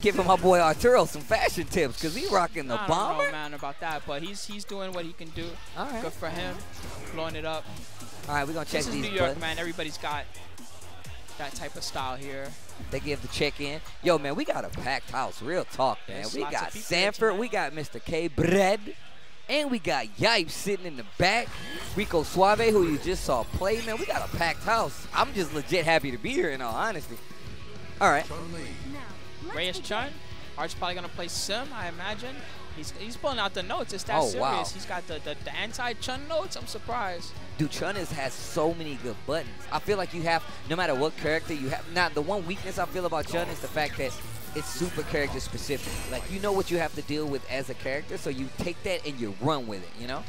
Giving my boy Arturo some fashion tips because he rocking the bomb. I don't bomber. know, man, about that, but he's he's doing what he can do. All right. Good for him, blowing it up. All right, we're gonna check This is these New York, buttons. man. Everybody's got that type of style here. They give the check in. Yo, man, we got a packed house. Real talk, man. There's we got Sanford, we got Mr. K Bread, and we got Yipes sitting in the back. Rico Suave, who you just saw play, man. We got a packed house. I'm just legit happy to be here, in all honesty. All right. Reyes Chun. Art's probably gonna play Sim, I imagine. He's he's pulling out the notes. It's that Oh, serious. wow. He's got the, the, the anti-Chun notes. I'm surprised. Dude, Chun is, has so many good buttons. I feel like you have, no matter what character you have. Now, the one weakness I feel about Chun is the fact that it's super character specific. Like, you know what you have to deal with as a character, so you take that and you run with it, you know?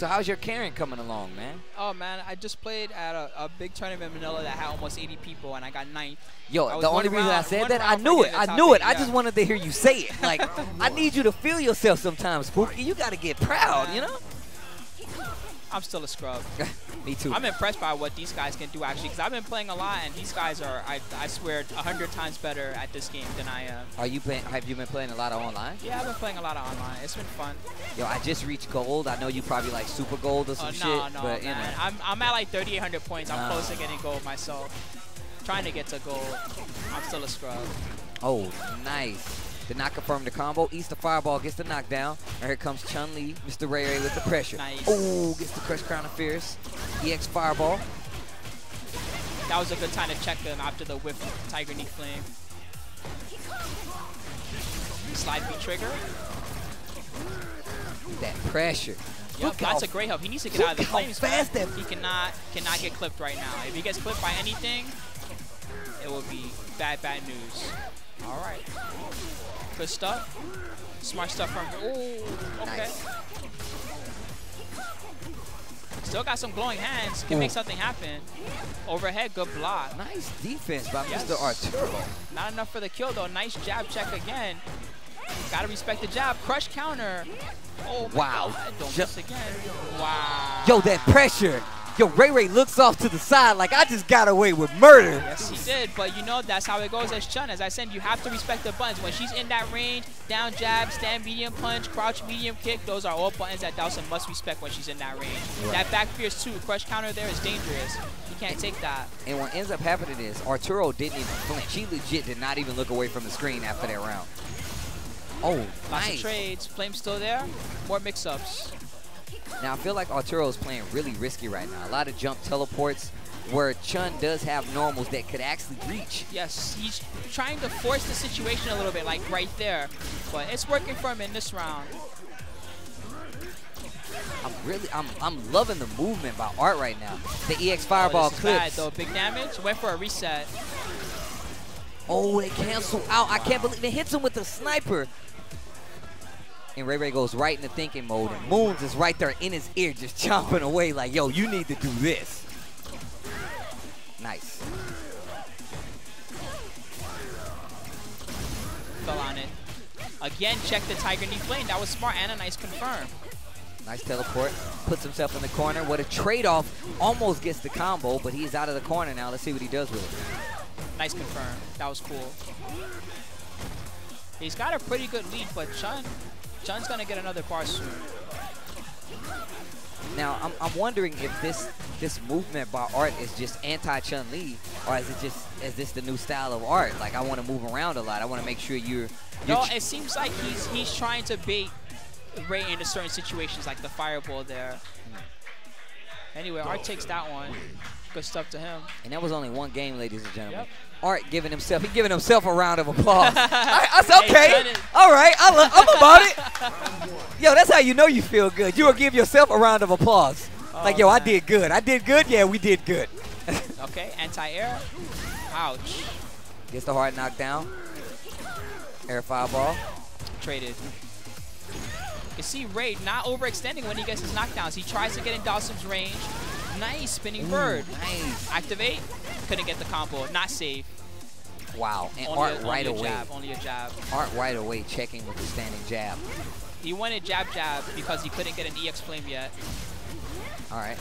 So how's your Karin coming along, man? Oh man, I just played at a, a big tournament in Manila that had almost 80 people, and I got ninth. Yo, the only reason I said that, I knew it. I knew it. eight, I yeah. just wanted to hear you say it. Like, I need you to feel yourself sometimes, Spooky. You got to get proud, you know? I'm still a scrub. Me too. I'm impressed by what these guys can do actually, because I've been playing a lot, and these guys are, I, I swear, a hundred times better at this game than I am. Are you playing? Have you been playing a lot of online? Yeah, I've been playing a lot of online. It's been fun. Yo, I just reached gold. I know you probably like super gold or some Uh, shit, no, no, but you know. I'm, I'm at like 3,800 points. I'm close to getting gold myself. Trying to get to gold. I'm still a scrub. Oh, nice. Did not confirm the combo. Easter Fireball gets the knockdown. And here comes Chun Li, Mr. Ray Ray with the pressure. Nice. Oh, gets the Crush Counter of Fierce. EX Fireball. That was a good time to check them after the whiff Tiger Knee Flame. Slide V trigger. That pressure. Yep, that's a great help. He needs to get out of the flames. fast that- He cannot cannot get clipped right now. If he gets clipped by anything, it will be bad, bad news. All right. Good stuff. Smart stuff from. Oh, okay. Nice. Still got some glowing hands. Can make something happen. Overhead, good block. Nice defense by Yes. Mr. Arturo. Not enough for the kill though. Nice jab check again. Gotta respect the jab. Crush counter. Oh Wow. God. Don't Ju- miss again. Wow. Yo, that pressure. Yo, Ray Ray looks off to the side like I just got away with murder. Yes, he did, but you know that's how it goes as Chun. As I said, you have to respect the buttons. When she's in that range, down jab, stand medium punch, crouch medium kick, those are all buttons that Dhalsim must respect when she's in that range. That back fierce too, crush counter there is dangerous. You can't take that. And what ends up happening is Arturo didn't even flinch. He legit did not even look away from the screen after that round. Oh, Lots nice. of trades. Flame still there. More mix-ups. Now I feel like Arturo is playing really risky right now. A lot of jump teleports where Chun does have normals that could actually reach. Yes, he's trying to force the situation a little bit, like right there. But it's working for him in this round. I'm really, I'm, I'm loving the movement by Art right now. The EX Oh, Fireball this is bad, though. Big damage. Went for a reset. Oh, they cancel out. I can't believe it hits him with the sniper. And Ray Ray goes right into thinking mode, and Moons is right there in his ear, just chomping away like, yo, you need to do this. Nice. Fell on it. Again, check the Tiger Knee Flame. That was smart and a nice confirm. Nice teleport. Puts himself in the corner. What a trade-off. Almost gets the combo, but he's out of the corner now. Let's see what he does with it. Nice confirm. That was cool. He's got a pretty good lead, but Chun, Chun's gonna get another bar soon. Now, I'm, I'm wondering if this this movement by Art is just anti-Chun Li, or is it just is this the new style of Art? Like, I want to move around a lot. I want to make sure you're. you're No, it seems like he's he's trying to bait Ray into certain situations, like the fireball there. Hmm. Anyway, Art takes that one. Good stuff to him. and that was only one game, ladies and gentlemen. Yep. Art giving himself, he giving himself a round of applause. I, Hey, okay, all right, I I'm about it. Yo, that's how you know you feel good. You will give yourself a round of applause. Oh, like, Oh, yo, I did good. I did good. Yeah, we did good. Okay, anti-air. Ouch. Gets the hard knockdown. Air fireball. Traded. You see Ray not overextending when he gets his knockdowns. He tries to get in Dhalsim's range. Nice spinning bird. Nice. Activate. Couldn't get the combo. Not safe. Wow. And Only, Art a, only right a away. jab. Only a jab. Art right away checking with the standing jab. He wanted jab jab because he couldn't get an EX flame yet. All right.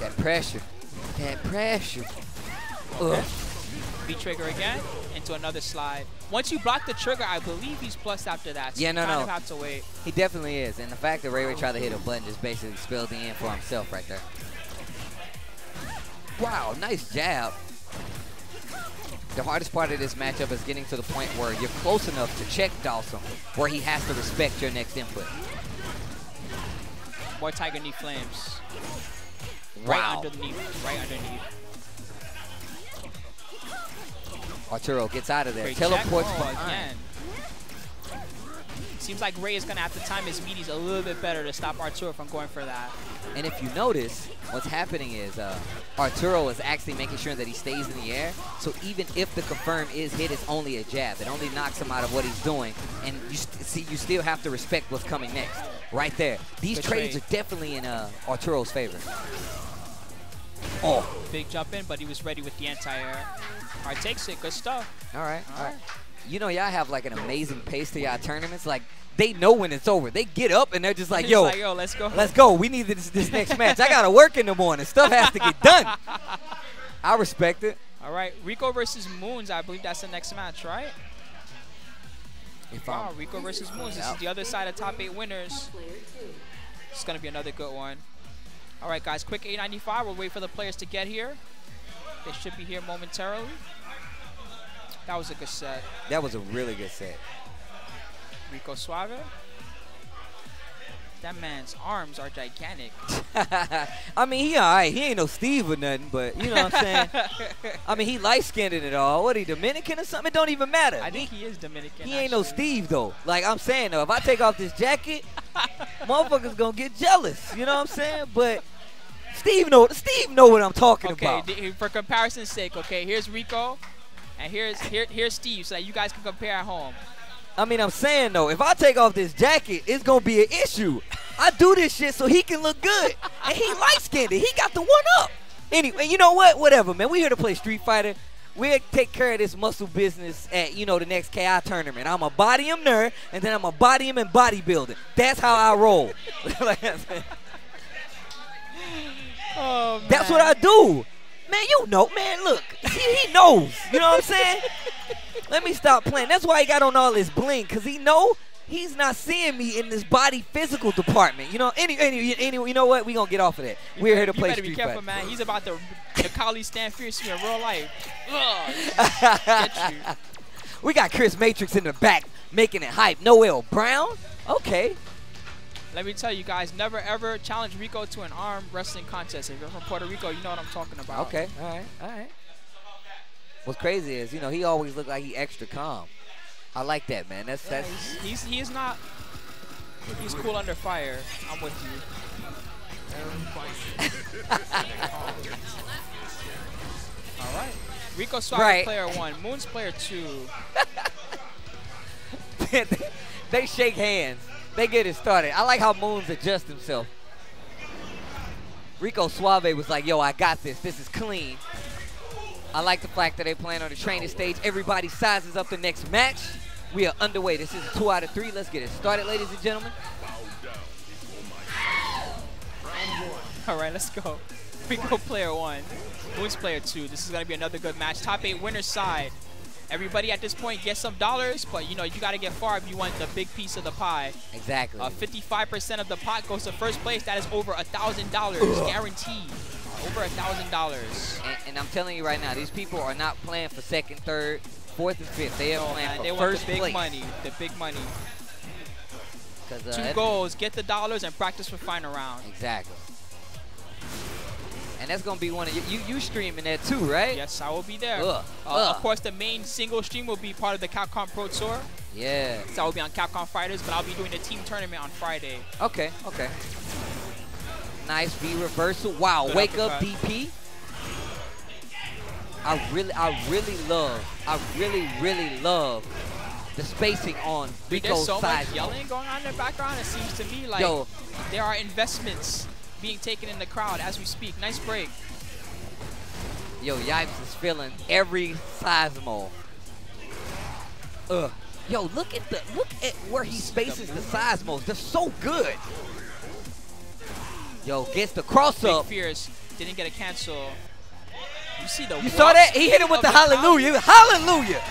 That pressure. That pressure. Ugh. V-trigger again into another slide. Once you block the trigger, I believe he's plus after that. So Yeah, no, kind no. of have to wait. He definitely is. And the fact that Ray Ray tried to hit a button just basically spelled the end for himself right there. Wow, nice jab. The hardest part of this matchup is getting to the point where you're close enough to check Dhalsim, where he has to respect your next input. More Tiger Knee Flames. Right underneath. Right underneath. Arturo gets out of there. Great Teleports. Oh, behind. again. Seems like Ray is going to have to time his meaties a little bit better to stop Arturo from going for that. And if you notice, what's happening is uh, Arturo is actually making sure that he stays in the air. So even if the confirm is hit, it's only a jab. It only knocks him out of what he's doing. And you st- see, you still have to respect what's coming next. Right there. These Good trades trade. are definitely in uh, Arturo's favor. Oh, Big jump in, but he was ready with the anti-air. All right, takes it. Good stuff. all right, all All right. right. You know, y'all have like an amazing pace to y'all tournaments. Like, they know when it's over. They get up and they're just like, yo, like, yo, let's go. Let's go. We need this, this next match. I got to work in the morning. Stuff has to get done. I respect it. All right, Rico versus Moons. I believe that's the next match, right? If Wow, I'm, Rico versus Moons. This is the other side of top eight winners. It's gonna be another good one. All right, guys, quick 895. We'll wait for the players to get here. They should be here momentarily. That was a good set. that was a really good set. Rico Suave. That man's arms are gigantic. I mean, he all right. He ain't no Steve or nothing, but you know what I'm saying? I mean, he light-skinned it all. What, he Dominican or something? It don't even matter. I think he is Dominican. he ain't no. Steve, though. Like I'm saying, though, if I take off this jacket, motherfuckers gonna get jealous. You know what I'm saying? But Steve know, Steve know what I'm talking Okay, about. d- for comparison's sake, okay, here's Rico, and here's here, here's Steve, so that you guys can compare at home. I mean, I'm saying though, if I take off this jacket, it's gonna be an issue. I do this shit so he can look good, and he light skinned it. He got the one up. Anyway, you know what? Whatever, man. We here to play Street Fighter. We'll take care of this muscle business at you know the next KI tournament. I'm a body him there, and then I'm a body him in bodybuilding. That's how I roll. Like I said, Oh. That's what I do. Man, you know, man, look. He, he knows. You know what I'm saying? Let me stop playing. That's why he got on all this bling, because he know he's not seeing me in this body physical department. You know, any, any, any you know what? we going to get off of that. We're here to play. you better be Street careful, Fighter. man. He's about to the Kali stand fiercely in real life. Ugh. We got Chris Matrix in the back making it hype. Noel Brown? Okay. Let me tell you guys, never ever challenge Rico to an arm wrestling contest. If you're from Puerto Rico, you know what I'm talking about. Okay. All right. All right. What's crazy is, you know, he always looked like he extra calm. I like that, man. That's Yeah, that's he's, he's he is not. He's cool under fire. I'm with you. All right. Rico Suave Right. player one, Moon's player two. they shake hands. They get it started. I like how Moons adjusts himself. Rico Suave was like, yo, I got this. This is clean. I like the fact that they playing on the training stage. Everybody sizes up the next match. We are underway. This is two out of three. Let's get it started, ladies and gentlemen. All right, let's go. Rico player one, Moon's player two. This is gonna be another good match. Top eight winner side. Everybody at this point gets some dollars, but you know you gotta get far if you want the big piece of the pie. Exactly. Uh, 55% of the pot goes to first place. That is over a thousand dollars guaranteed. Over a thousand dollars. and, and I'm telling you right now, these people are not playing for second, third, fourth, and fifth. They are Oh playing man, for they want first the big place. money. The big money. uh, Two goals: get the dollars and practice for final round. Exactly. And that's gonna be one of you. You, you streaming that too, right? Yes, I will be there. Uh. Of course, the main single stream will be part of the Capcom Pro Tour. Yeah. So I will be on Capcom Fighters, but I'll be doing the team tournament on Friday. Okay. Okay. Nice V reversal. Wow. Good Wake up. DP. I really, I really love, I really, really love the spacing on Dude, Rico's there's so side. much yelling going on in the background. It seems to me like Yo. there are investments being taken in the crowd as we speak. Nice break. Yo, Yipes is feeling every seismo. Ugh. Yo, look at the look at where he spaces the seismos. They're so good. Yo, gets the cross Big up. Fierce didn't get a cancel. You see the You saw that? He hit him with the hallelujah. Hallelujah.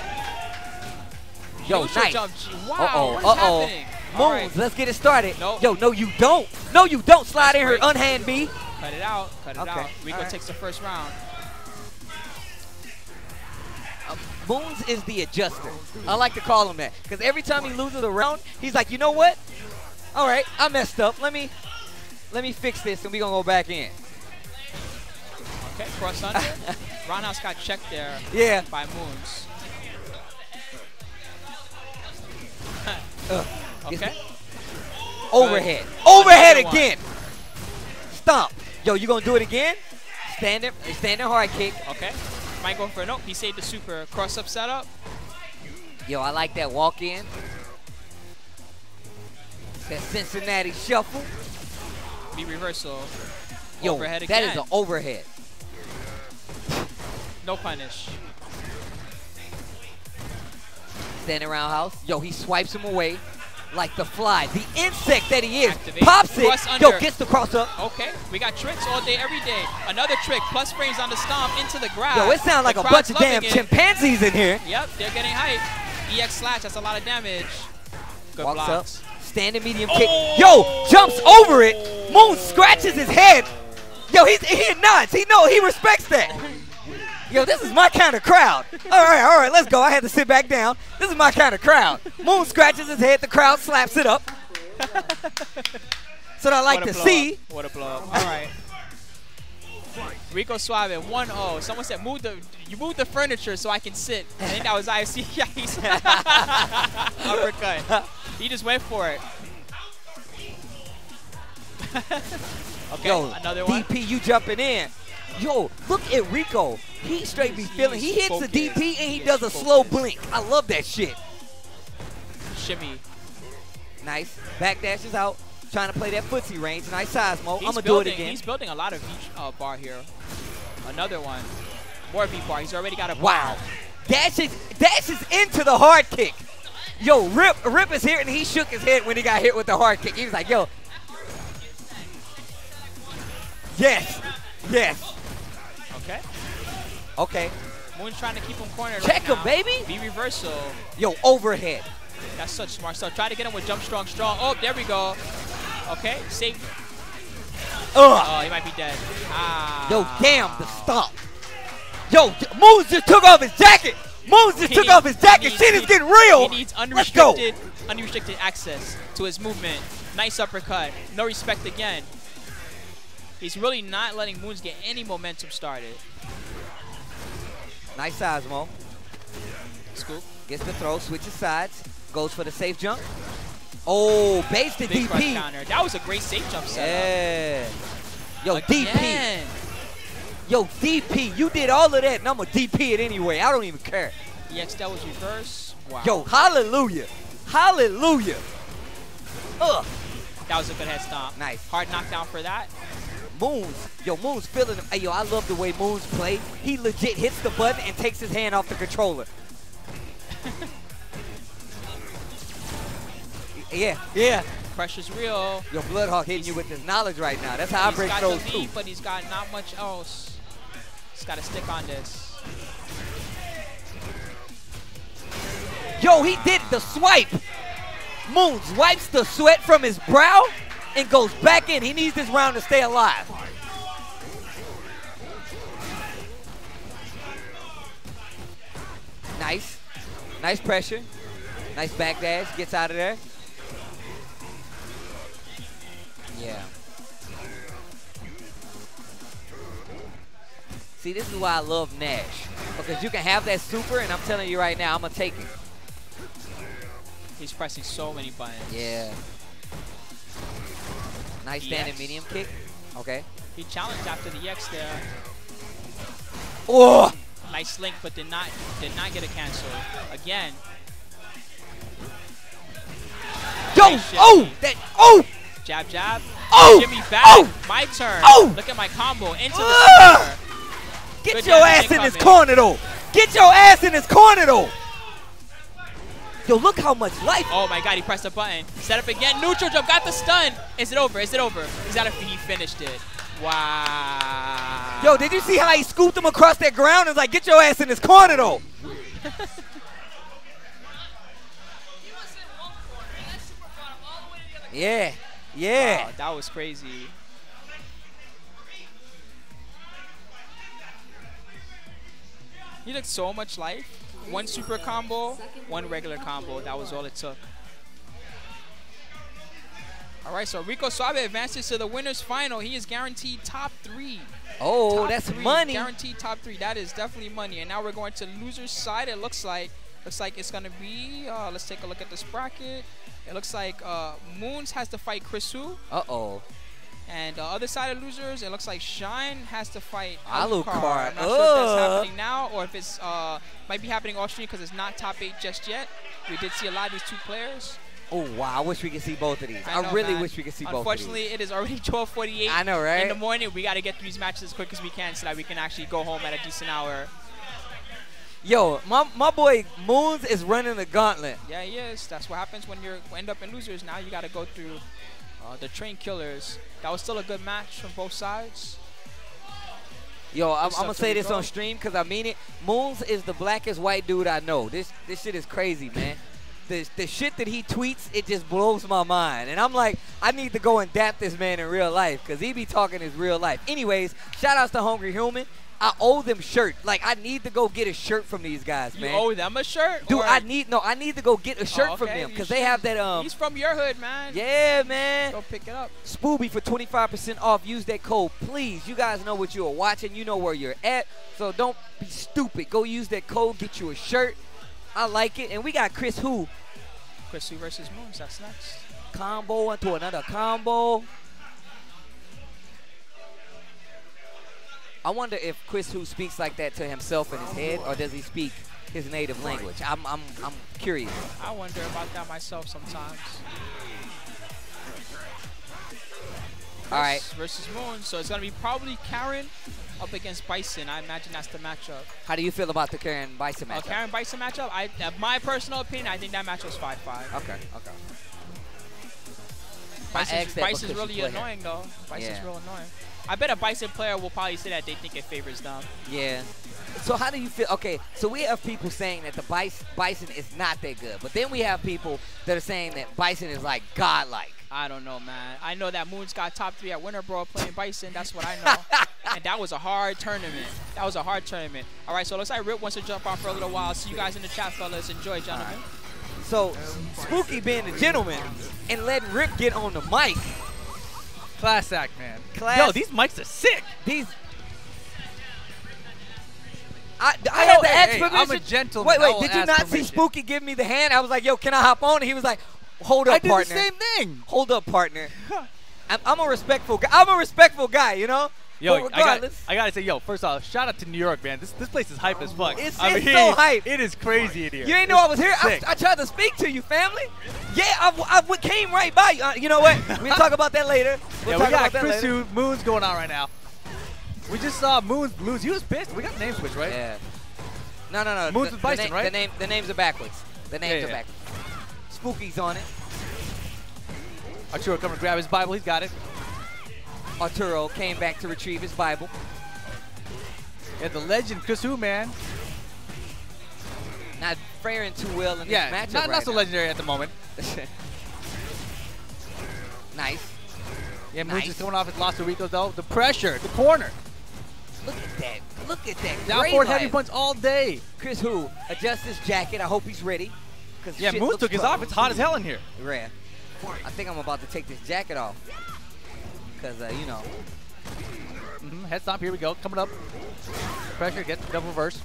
Yo, nice. jump. Wow, Uh-oh, what is uh-oh. Moons, right, let's get it started. Nope. Yo, no, you don't. No, you don't. Slide That's in here, unhand me. cut it out. Cut it Okay, out. Rico right. takes the first round. Um, Moons is the adjuster. I like to call him that. Because every time he loses a round, he's like, you know what? All right, I messed up. Let me let me fix this and we're gonna go back in. Okay, cross under. Roundhouse got checked there Yeah. by Moons. Okay. Overhead. Overhead again. Stomp. Yo, you gonna do it again? Standing standing hard kick. Okay. Might go for a nope. He saved the super cross up setup. Yo, I like that walk in. That Cincinnati shuffle. V reversal. Yo, Overhead that is an overhead. No punish. Standing roundhouse. Yo, he swipes him away like the fly. The insect that he is. Activate. Pops it. Yo, under. gets the cross up. Okay, we got tricks all day, every day. Another trick, plus frames on the stomp into the grab. Yo, it sounds like The a bunch of damn it. chimpanzees in here. Yep, they're getting hype. EX slash, that's a lot of damage. Good Walks blocks. up. Standing medium kick. Yo, oh! jumps over it. Moon scratches his head. Yo, he's, he nods. He know he respects that. Yo, this is my kind of crowd. All right, all right, let's go. I had to sit back down. This is my kind of crowd. Moon scratches his head. The crowd slaps it up. So I like to blow see. Up. What a blow up. All right. Rico Suave, 1-0. Someone said, move the, you move the furniture so I can sit. I think that was IFC. Yeah, he's uppercut. He just went for it. okay, Yo, another one. DP, you jumping in. Yo, look at Rico. He straight be feeling. He hits the. DP and he does a slow blink. I love that shit. Shimmy. Nice. Back dashes out. Trying to play that footsie range. Nice size, Mo. I'm going to do it again. He's building a lot of each uh, bar here. Another one. More V bar. He's already got a bar. Wow. Dashes, dashes into the hard kick. Yo, Rip, Rip is here and he shook his head when he got hit with the hard kick. He was like, yo. Yes. Yes. Okay. Okay. Moon's trying to keep him cornered. Check right him, baby. V reversal. Yo, overhead. That's such smart stuff. Try to get him with jump strong, strong. Oh, there we go. Okay, safe. Ugh. Oh, he might be dead. Ah. Yo, damn, the stop. Yo, Moons just took off his jacket. Moons just He took needs- off his jacket. he Shit needs- is getting real. He needs unrestricted, unrestricted access to his movement. Nice uppercut. No respect again. He's really not letting Moons get any momentum started. Nice size, Mo. Scoop. Gets the throw, switches sides, goes for the safe jump. Oh, base the Big DP. counter. That was a great safe jump setup. Yeah. Yo, DP. Yo, DP. You did all of that, and I'm going to DP it anyway. I don't even care. EX that was reverse. Wow. Yo, hallelujah. Hallelujah. Ugh. That was a good head stomp. Nice. Hard knockdown for that. Moons. Yo, Moons feeling him. Hey, yo, I love the way Moons play. He legit hits the button and takes his hand off the controller. yeah, yeah. Pressure's real. Yo, Bloodhawk hitting you with his knowledge right now. That's how I He's break got those the too. lead, but he's got not much else. He's got to stick on this. Yo, he did the swipe. Moons wipes the sweat from his brow and goes back in. He needs this round to stay alive. Nice. Nice pressure. Nice back dash. Gets out of there. Yeah. See, this is why I love Nash. Because you can have that super, and I'm telling you right now, I'm going to take it. He's pressing so many buttons. Yeah. Nice standing medium kick. Okay. He challenged after the X there. Oh! Nice link, but did not did not get a cancel. Again, Yo! Nice. Oh! That! Oh! jab jab. Oh! Jimmy back. Oh! My turn. Oh! Look at my combo into the ah! center. Get Good your ass in this corner, though. Get your ass in this corner, though. Yo, look how much life. Oh my god, he pressed a button. Set up again. Neutral jump. Got the stun. Is it over? Is it over? He's out of he finished it. Wow. Yo, did you see how he scooped him across that ground and was like, get your ass in this corner though? yeah, yeah. Wow, that was crazy. He looked so much life. One super combo, one regular combo. That was all it took. All right, so Rico Suave advances to the winners final. He is guaranteed top three. Oh, Top that's three, money. Guaranteed top three. That is definitely money. And now we're going to losers side. It looks like looks like it's gonna be. Uh, let's take a look at this bracket. It looks like uh, Moons has to fight Chris Hu. Uh. And the other side of losers, it looks like Shine has to fight Alucard. Alucard. I'm not sure if that's happening now or if it's uh, might be happening off stream because it's not top eight just yet. We did see a lot of these two players. Oh wow, I wish we could see both of these. I, know, really man. wish we could see both of Unfortunately, it is already 12:48. I know, right? In the morning, we got to get through these matches as quick as we can so that we can actually go home at a decent hour. Yo, my, my boy Moons is running the gauntlet. Yeah, he is. That's what happens when you end up in losers. Now you got to go through uh, the train killers. That was still a good match from both sides. Yo, I'm, I'm gonna say this go. on stream because I mean it. Moons is the blackest white dude I know. This this shit is crazy, man. The, the shit that he tweets, it just blows my mind. And I'm like, I need to go and dap this man in real life because he be talking his real life. Anyways, shout outs to Hungry Human. I owe them shirt. Like, I need to go get a shirt from these guys, man. You owe them a shirt? Dude, or- I need, no, I need to go get a shirt Oh, from them because they have that, um, He's from your hood, man. yeah, man. Go pick it up. Spooby for 25% off. Use that code, please. You guys know what you are watching. You know where you're at. So don't be stupid. Go use that code. Get you a shirt. I like it. And we got Chris Hu Chris Hu versus Moons. That's next. combo into another combo. I wonder if Chris Hu speaks like that to himself in his head, or does he speak his native language? I'm, I'm, I'm curious. I wonder about that myself sometimes. All right. Versus Moon. So it's going to be probably Karin up against Bison. I imagine that's the matchup. How do you feel about the Karin Bison Uh, matchup? Karin Bison matchup. I, uh, my personal opinion, I think that match was 5-5. Okay, okay. Bison's, Bison's really annoying though. Bison's Yeah. real annoying. I bet a Bison player will probably say that they think it favors them. Yeah. So how do you feel? Okay, so we have people saying that the Bison, Bison is not that good, but then we have people that are saying that Bison is like godlike. I don't know, man. I know that Moons got top three at Winter Brawl playing Bison. That's what I know. and that was a hard tournament. That was a hard tournament. All right, so looks like Rip wants to jump on for a little while. See you guys in the chat, fellas. Enjoy, gentlemen. So Spooky being a gentleman and letting Rip get on the mic. Class act, man. Class- Yo, these mics are sick. These. I, I I had to hey, hey. I'm a gentleman. Wait, wait. Did you not see. Spooky give me the hand? I was like, "Yo, can I hop on?" And he was like, "Hold up, I did partner." the same thing. Hold up, partner. I'm, I'm a respectful guy. I'm a respectful guy, you know. Yo, I got, I gotta say, yo, first off, shout out to New York, man. This this place is hype as fuck. It's- I it's mean, so hype. It is crazy in here. You ain't know I was here. I, I tried to speak to you, family. Yeah, I, I came right by you. Uh, you know what? We'll talk about that later. We'll yeah, talk we got about that Chris later. Hu, Moons going on right now. We just saw Moons lose. He was pissed. We got the name switch, right? Yeah. No, no, no. Moons the, with the Bison, name, right? The name, the names are backwards. The names Yeah, are yeah. backwards. Spooky's on it. Arturo coming to grab his Bible. He's got it. Arturo came back to retrieve his Bible. Yeah, the legend Chris Hu, man. Not faring too well in Yeah, this matchup not, right not so now. legendary at the moment. nice. Yeah, Moons Nice. is coming off his Los Rico though. The pressure, the corner, Look at that. Look at that. down forward heavy punch all day. Chris Hu adjust his jacket. I hope he's ready. 'cause Yeah, looks took his off. It's hot as hell in here. Rare. I think I'm about to take this jacket off. Because, uh, you know. hmm Head stomp. Here we go. Coming up. Pressure. Gets the double reverse.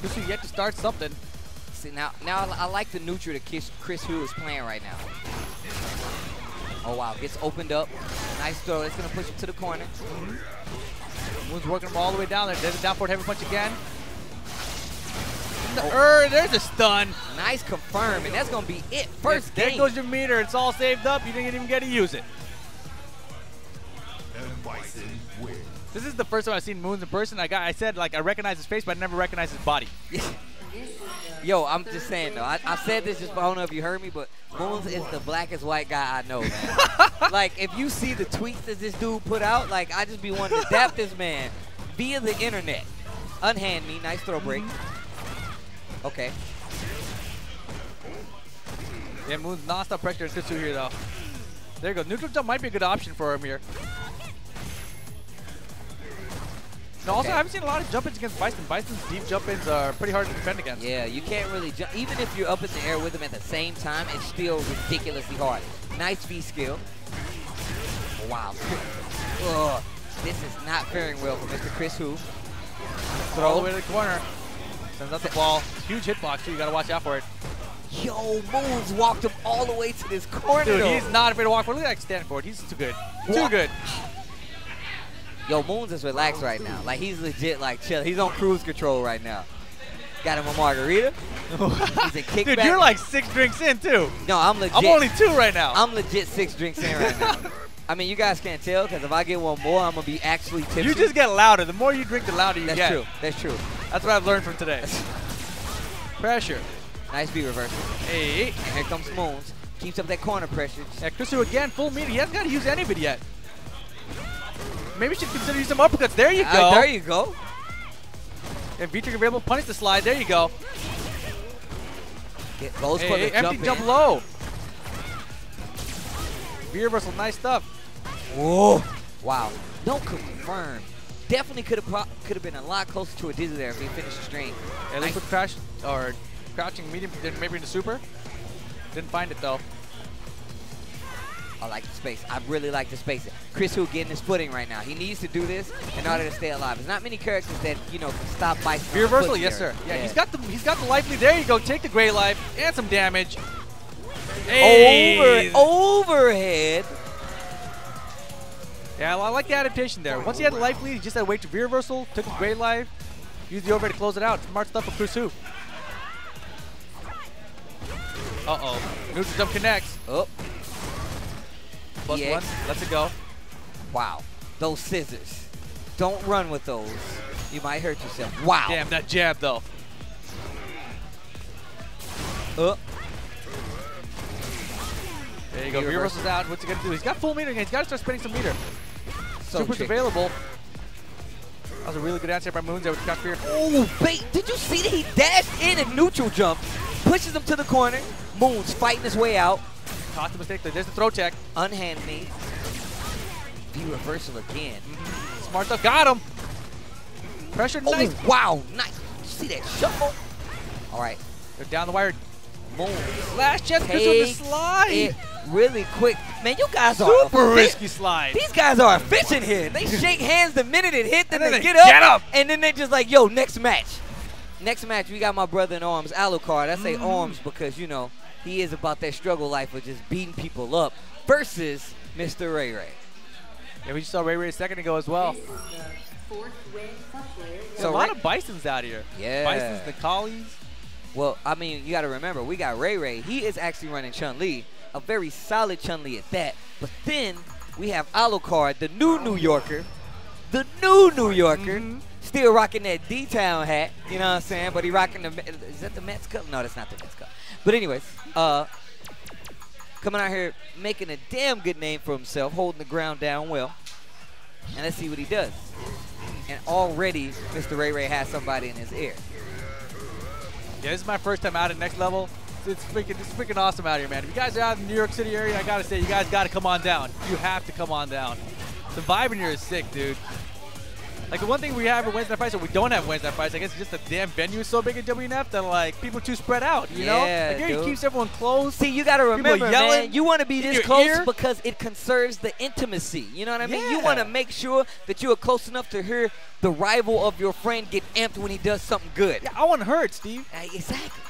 Hu yet to start something. See, now, now I I like the neutral that Chris, Chris Hu is playing right now. Oh, wow. Gets opened up. Nice throw. It's going to push him to the corner. Moon's working him all the way down there. There's a down forward heavy punch again. The, er, there's a stun. Nice confirm. And that's going to be it. First there game. goes your meter. It's all saved up. You didn't even get to use it. This is the first time I've seen Moons in person. I got, I said like I recognize his face, but I never recognized his body. Yo, I'm just saying though. I, I said this just I don't know if you heard me, but Moons is the blackest white guy I know, man. like if you see the tweets that this dude put out, like I just be wanting to dap this man via the internet. Unhand me, nice throw break. Okay. Yeah, Moon's non-stop pressure and Tetsu here though. There you go. Neutral jump might be a good option for him here. No, also Okay. I haven't seen a lot of jump-ins against Bison. Bison's deep jump-ins are pretty hard to defend against. Yeah, you can't really jump. Even if you're up in the air with him at the same time, it's still ridiculously hard. Nice V skill. Wow. Ugh, this is not faring well for Mr. Chris Hu. Throw oh. all the way to the corner. Sends out the ball. Huge hitbox too. You gotta watch out for it. Yo, Moons walked him all the way to this corner. Dude, he's not afraid to walk forward. Look at that stand forward. He's too good. Too What? good. Yo, Moons is relaxed right now. Like he's legit like chill. He's on cruise control right now. Got him a margarita. He's a kickback. Dude, you're like six drinks in too. no, I'm legit. I'm only two right now. I'm legit six drinks in right now. I mean, you guys can't tell because if I get one more, I'm gonna be actually tipsy. you just get louder. The more you drink, the louder you That's get. That's true. That's true. That's what I've learned from today. Pressure. Nice V reversal. Hey. And here comes Moons. Keeps up that corner pressure. Yeah, Chris Hu again, full meter. He hasn't got to use any of it yet. Maybe should consider using some uppercuts. There you Ah, go. there you go. And V-Trigger able to punish the slide. There you go. Get, goes Hey, for hey, the empty jump, jump in. low. V-reversal, nice stuff. Whoa. Wow. No confirm. Definitely could have could have been a lot closer to a dizzy there if he finished the string. Hey, Nice. liquid crash or crouching medium, then maybe in the super. Didn't find it though. I like the space. I really like the space. Chris Hu getting his footing right now. He needs to do this in order to stay alive. There's not many characters that you know can stop by. on V-reversal, yes sir. Yeah, he's got the he's got the life lead. There you go. Take the gray life and some damage. over Hey. overhead. Yeah, well, I like the adaptation there. Once he had the life lead, he just had to wait to V-reversal, took his gray life, used the overhead to close it out. Smart stuff for Chris Hu. Uh-oh. Neutral jump connects. Oh, Plus EX. one. Lets it go. wow. Those scissors. Don't run with those. You might hurt yourself. Wow. Damn, that jab though. Uh, There you go. V-reversal's out. What's he gonna do? He's got full meter again. He's got to start spending some meter. Super's tricky. available. That was a really good answer by Moons there with Crouch Fear. Oh, bait. Did you see that he dashed in and neutral jump? Pushes him to the corner. Moon's fighting his way out. Caught the mistake there. There's the throw check. Unhand me. V reversal again. Mm-hmm. Smart stuff. Got him. Pressure. Oh, Nice. wow. Nice. You see that shuffle? All right. They're down the wire. Moon. Last chance. Chris with the slide. it really quick. Man, you guys are Super risky slide. These guys are efficient here. They shake hands the minute it hit, then, And then they, they get up, get up. and then they just like, yo, next match. Next match, we got my brother in arms, Alucard. I Mm. say arms because, you know, he is about that struggle life of just beating people up versus Mr. Ray Ray. Yeah, we just saw Ray Ray a second ago as well. Fourth win player. So So a lot Ray- of Bisons out here. Yeah. Bisons, the collies. Well, I mean, you got to remember, we got Ray Ray. He is actually running Chun Li, a very solid Chun Li at that. But then we have Alucard, the new New Yorker, the new New Yorker, Mhm. still rocking that D Town hat. You know what I'm saying? But he rocking the is that the Mets cup? No, that's not the Mets cup. But anyways, uh, coming out here making a damn good name for himself, holding the ground down well. And let's see what he does. And already, Mr. Ray Ray has somebody in his ear. Yeah, this is my first time out at next level. It's freaking, it's freaking awesome out here, man. If you guys are out in the New York City area, I gotta say, you guys gotta come on down. You have to come on down. The vibe in here is sick, dude. Like the one thing we have at Wednesday Night Fights, or we don't have Wednesday Night Fights, I guess it's just the damn venue is so big at WNF that like people are too spread out, you know? Yeah, Like here dude. it keeps everyone close. See, you got to remember, yelling man, you want to be this close ear. because it conserves the intimacy. You know what I mean? Yeah. You want to make sure that you are close enough to hear the rival of your friend get amped when he does something good. Yeah, I want to hurt, Steve. Uh, exactly.